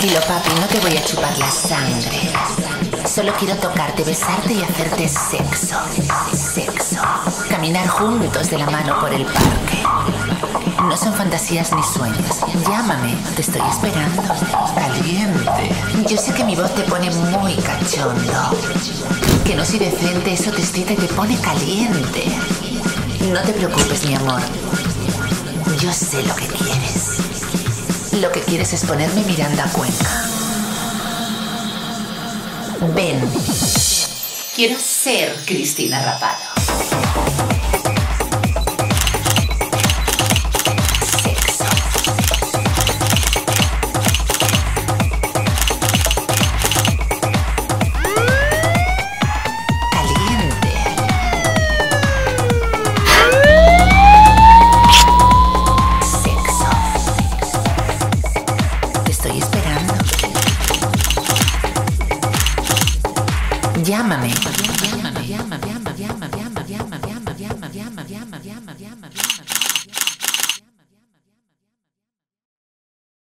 a chupar la sangre. Solo quiero tocarte, besarte y hacerte sexo. Sexo. Caminar juntos de la mano por el parque. No son fantasías ni sueños. Llámame, te estoy esperando. Caliente. Yo sé que mi voz te pone muy cachondo. Que no soy decente, eso te excita y te pone caliente. No te preocupes, mi amor. Yo sé lo que quieres. Lo que quieres es ponerme Miranda Cuenca. Ven. Quiero ser Cristina Rapado. Llámame. Llámame, llámame, llámame, llámame.